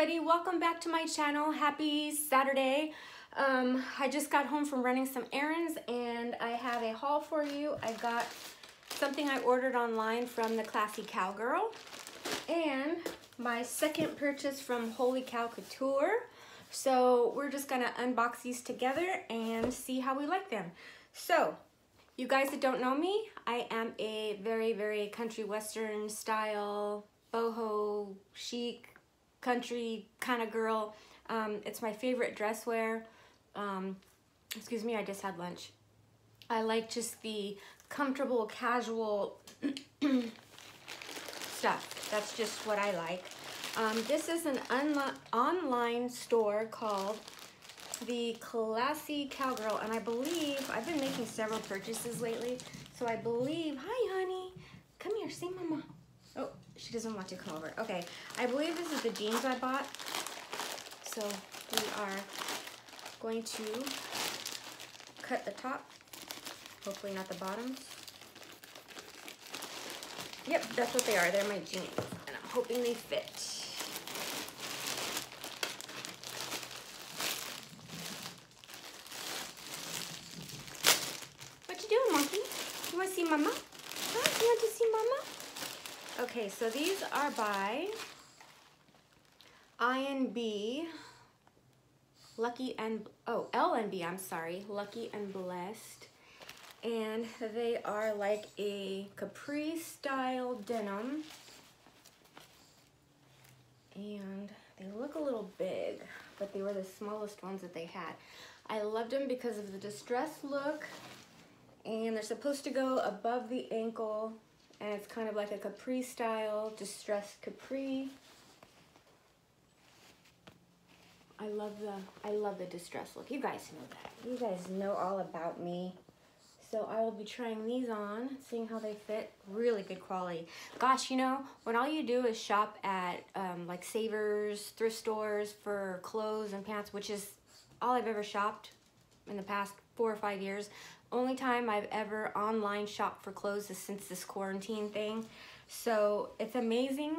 everybody, welcome back to my channel. Happy Saturday. Um, I just got home from running some errands and I have a haul for you. I got something I ordered online from the Classy Cowgirl and my second purchase from Holy Cow Couture. So we're just gonna unbox these together and see how we like them. So, you guys that don't know me, I am a very, very country western style, boho, chic, country kind of girl. Um, it's my favorite dress wear. Um, excuse me, I just had lunch. I like just the comfortable, casual stuff. That's just what I like. Um, this is an online store called the Classy Cowgirl, and I believe, I've been making several purchases lately, so I believe, hi honey, come here, see mama. She doesn't want to come over. Okay, I believe this is the jeans I bought. So we are going to cut the top, hopefully not the bottoms. Yep, that's what they are. They're my jeans, and I'm hoping they fit. What you doing, monkey? You want to see mama? Huh? You want to see mama? Okay, so these are by INB, Lucky and, oh, LNB, I'm sorry, Lucky and Blessed. And they are like a capri style denim. And they look a little big, but they were the smallest ones that they had. I loved them because of the distressed look. And they're supposed to go above the ankle and it's kind of like a capri style, distressed capri. I love the I love the distressed look. You guys know that. You guys know all about me. So I will be trying these on, seeing how they fit. Really good quality. Gosh, you know, when all you do is shop at um, like Savers, thrift stores for clothes and pants, which is all I've ever shopped in the past four or five years. Only time I've ever online shopped for clothes is since this quarantine thing. So it's amazing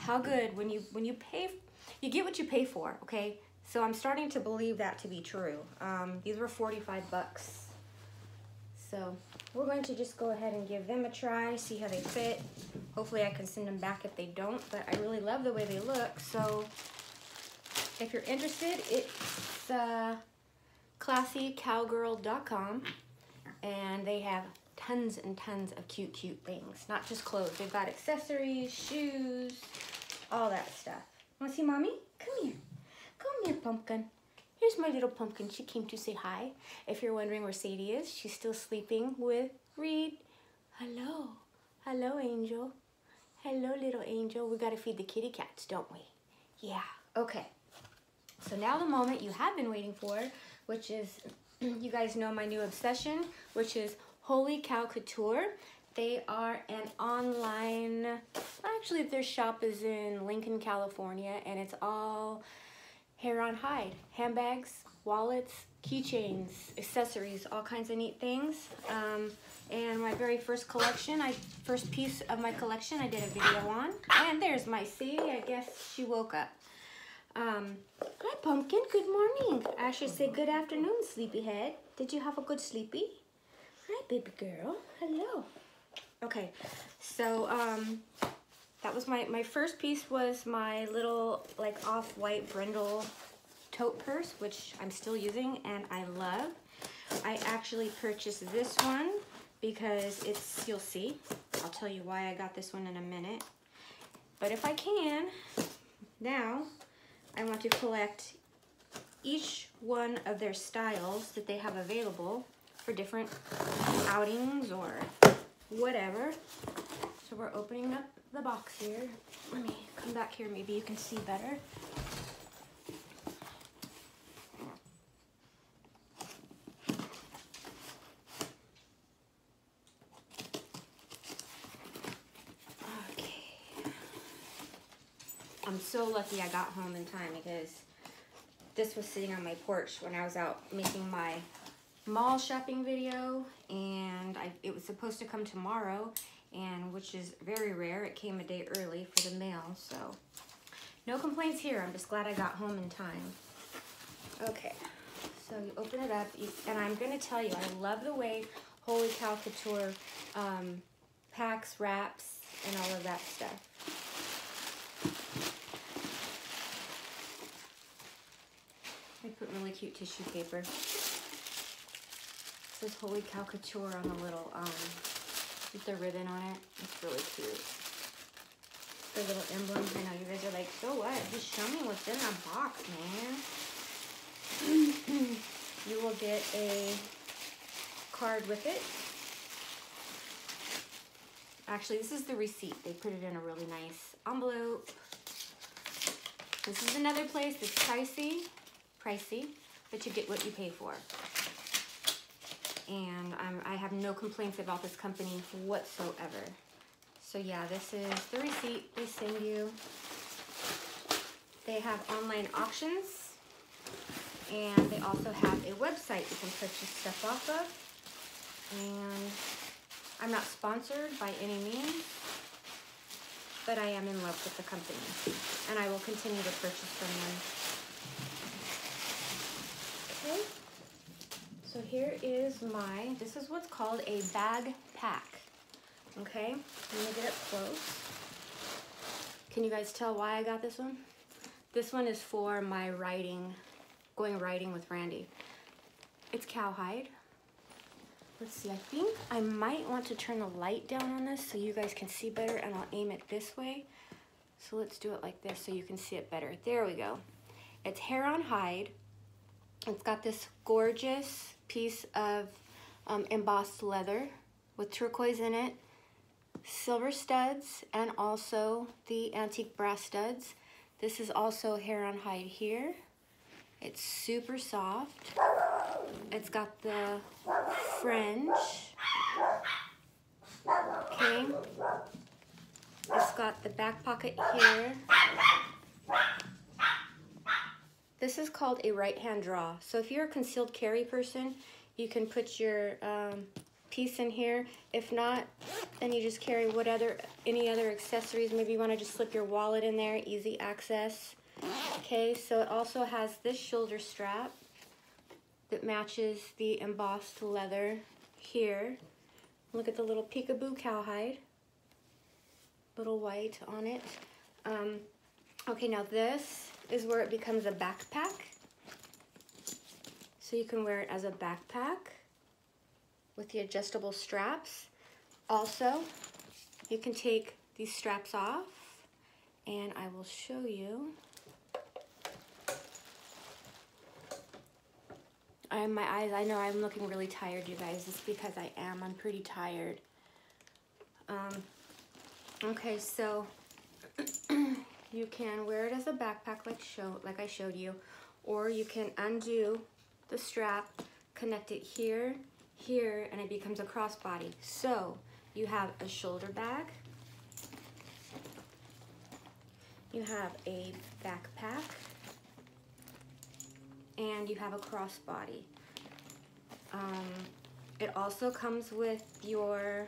how good when you when you pay, you get what you pay for, okay? So I'm starting to believe that to be true. Um, these were 45 bucks. So we're going to just go ahead and give them a try, see how they fit. Hopefully I can send them back if they don't, but I really love the way they look. So if you're interested, it's uh, classycowgirl.com and they have tons and tons of cute, cute things. Not just clothes. They've got accessories, shoes, all that stuff. Want to see mommy? Come here. Come here, pumpkin. Here's my little pumpkin. She came to say hi. If you're wondering where Sadie is, she's still sleeping with Reed. Hello. Hello, Angel. Hello, little angel. We got to feed the kitty cats, don't we? Yeah. Okay. So now the moment you have been waiting for, which is, you guys know my new obsession, which is Holy Cow Couture. They are an online, actually their shop is in Lincoln, California, and it's all hair on hide. Handbags, wallets, keychains, accessories, all kinds of neat things. Um, and my very first collection, I first piece of my collection I did a video on. And there's my Sadie, I guess she woke up. Um, hi, Pumpkin. Good morning. I should say good afternoon, sleepyhead. Did you have a good sleepy? Hi, baby girl. Hello. Okay, so um, that was my, my first piece was my little like off-white brindle tote purse, which I'm still using and I love. I actually purchased this one because it's, you'll see, I'll tell you why I got this one in a minute. But if I can, now I want to collect each one of their styles that they have available for different outings or whatever. So we're opening up the box here. Let me come back here, maybe you can see better. I'm so lucky I got home in time because this was sitting on my porch when I was out making my mall shopping video and I, it was supposed to come tomorrow and which is very rare. It came a day early for the mail, so No complaints here. I'm just glad I got home in time. Okay, so you open it up, you, and I'm gonna tell you, I love the way Holy Cow Couture um, packs, wraps, and all of that stuff. I put really cute tissue paper. It says Holy Cow Couture on the little, um, with the ribbon on it. It's really cute. The little emblem. I know you guys are like, so what? Just show me what's in the box, man. you will get a card with it. Actually, this is the receipt. They put it in a really nice envelope. This is another place that's pricey, pricey, but you get what you pay for. And I'm, I have no complaints about this company whatsoever. So yeah, this is the receipt they send you. They have online auctions and they also have a website you can purchase stuff off of. And I'm not sponsored by any means, but I am in love with the company and I will continue to purchase from them. Okay, so here is my, this is what's called a bag pack. Okay, get it close. Can you guys tell why I got this one? This one is for my riding, going riding with Randy. It's cowhide. Let's see, I think I might want to turn the light down on this so you guys can see better and I'll aim it this way. So let's do it like this so you can see it better. There we go. It's hair on hide. It's got this gorgeous piece of um, embossed leather with turquoise in it, silver studs, and also the antique brass studs. This is also hair on hide here. It's super soft. It's got the fringe. Okay. It's got the back pocket here. This is called a right hand draw. So if you're a concealed carry person, you can put your um, piece in here. If not, then you just carry what other any other accessories. Maybe you want to just slip your wallet in there, easy access. Okay, so it also has this shoulder strap that matches the embossed leather here. Look at the little peekaboo cowhide. Little white on it. Um, okay, now this is where it becomes a backpack. So you can wear it as a backpack with the adjustable straps. Also, you can take these straps off and I will show you I my eyes, I know I'm looking really tired, you guys. It's because I am. I'm pretty tired. Um, okay, so you can wear it as a backpack like show like I showed you, or you can undo the strap, connect it here, here, and it becomes a crossbody. So you have a shoulder bag, you have a backpack, and you have a crossbody. Um, it also comes with your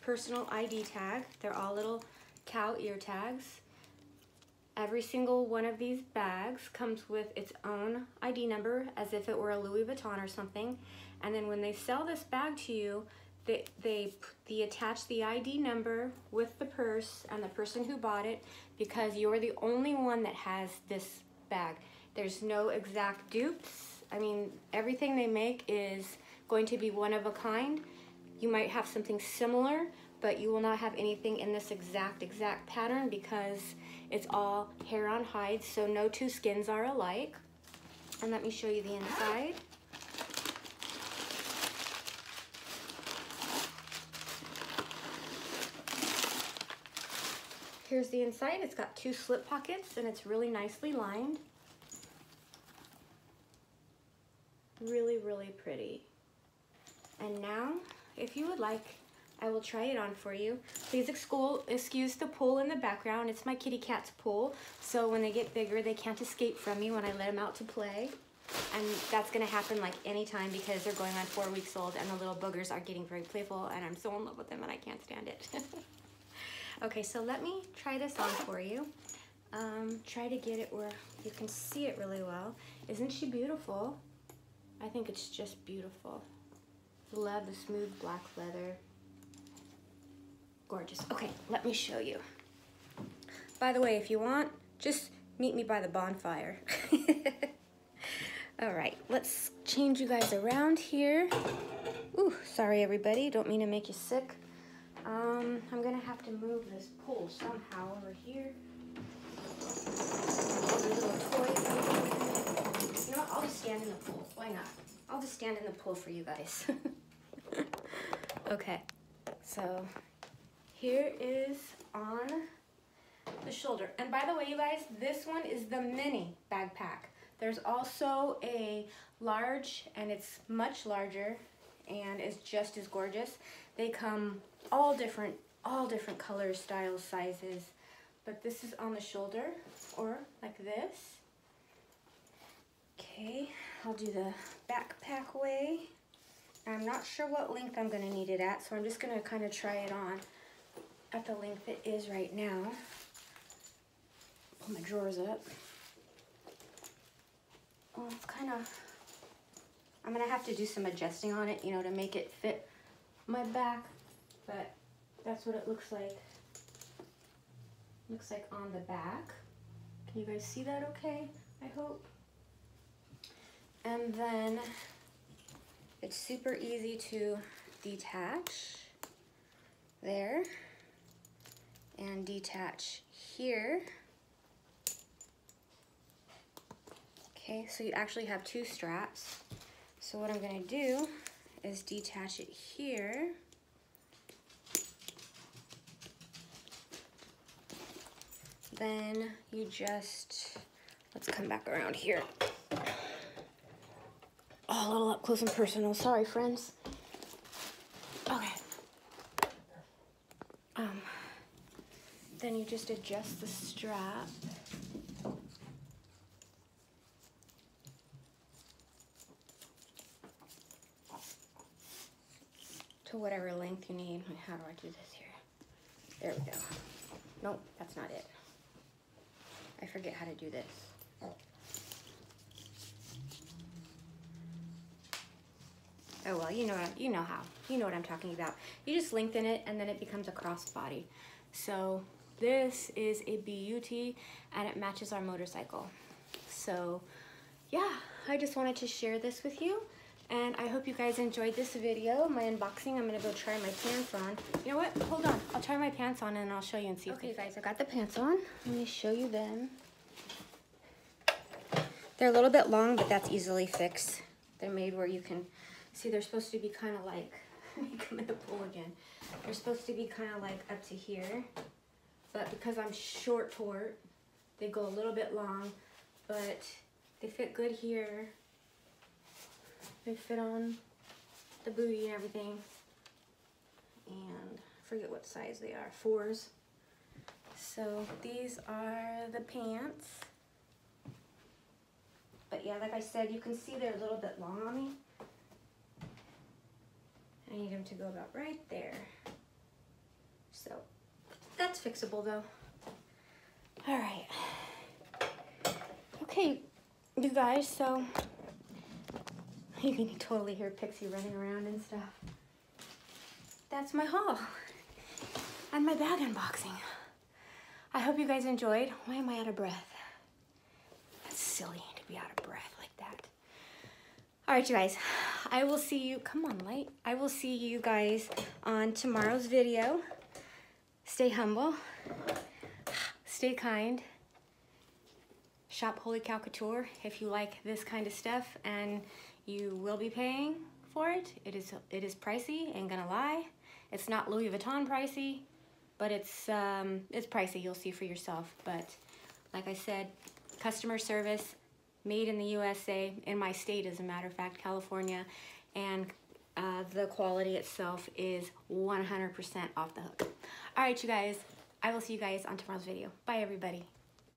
personal ID tag. They're all little cow ear tags. Every single one of these bags comes with its own ID number as if it were a Louis Vuitton or something. And then when they sell this bag to you, they, they, they attach the ID number with the purse and the person who bought it because you're the only one that has this bag. There's no exact dupes. I mean, everything they make is going to be one of a kind. You might have something similar, but you will not have anything in this exact, exact pattern because it's all hair on hide, so no two skins are alike. And let me show you the inside. Here's the inside. It's got two slip pockets and it's really nicely lined. Really, really pretty. And now, if you would like, I will try it on for you. Please excuse the pool in the background. It's my kitty cat's pool. So when they get bigger, they can't escape from me when I let them out to play. And that's gonna happen like anytime because they're going on four weeks old and the little boogers are getting very playful and I'm so in love with them and I can't stand it. okay, so let me try this on for you. um, try to get it where you can see it really well. Isn't she beautiful? I think it's just beautiful. Love the smooth black leather. Gorgeous. Okay, let me show you. By the way, if you want, just meet me by the bonfire. All right, let's change you guys around here. Ooh, sorry everybody, don't mean to make you sick. Um, I'm gonna have to move this pole somehow over here. You know what, I'll just stand in the pool, why not? I'll just stand in the pool for you guys. okay, so here is on the shoulder. And by the way, you guys, this one is the mini backpack. There's also a large, and it's much larger, and is just as gorgeous. They come all different, all different colors, styles, sizes. But this is on the shoulder, or like this. Okay, I'll do the backpack way. I'm not sure what length I'm gonna need it at, so I'm just gonna kind of try it on at the length it is right now. Pull my drawers up. Oh, it's kind of, I'm gonna have to do some adjusting on it, you know, to make it fit my back, but that's what it looks like. Looks like on the back. Can you guys see that okay? I hope. And then it's super easy to detach there and detach here. Okay, so you actually have two straps. So what I'm gonna do is detach it here. Then you just, let's come back around here. Oh, a little up close and personal. Sorry, friends. Okay. Um, then you just adjust the strap. to whatever length you need. How do I do this here? There we go. Nope, that's not it. I forget how to do this. Oh well, you know you know how. You know what I'm talking about. You just lengthen it and then it becomes a crossbody. So this is a BUT and it matches our motorcycle. So yeah, I just wanted to share this with you. And I hope you guys enjoyed this video, my unboxing. I'm gonna go try my pants on. You know what, hold on. I'll try my pants on and I'll show you and see Okay guys, I got the pants on. Let me show you them. They're a little bit long, but that's easily fixed. They're made where you can, see they're supposed to be kind of like, let me come in the pool again. They're supposed to be kind of like up to here. But because I'm short tort, they go a little bit long, but they fit good here they fit on the booty and everything. And I forget what size they are, fours. So these are the pants. But yeah, like I said, you can see they're a little bit long on me. I need them to go about right there. So that's fixable though. All right. Okay, you guys, so you can totally hear Pixie running around and stuff. That's my haul and my bag unboxing. I hope you guys enjoyed. Why am I out of breath? That's silly to be out of breath like that. All right, you guys, I will see you, come on, light. I will see you guys on tomorrow's video. Stay humble, stay kind, shop Holy Cow Couture if you like this kind of stuff and you will be paying for it. It is it is pricey, ain't gonna lie. It's not Louis Vuitton pricey, but it's um, it's pricey. You'll see for yourself. But like I said, customer service, made in the USA, in my state as a matter of fact, California, and uh, the quality itself is 100% off the hook. All right, you guys, I will see you guys on tomorrow's video. Bye, everybody.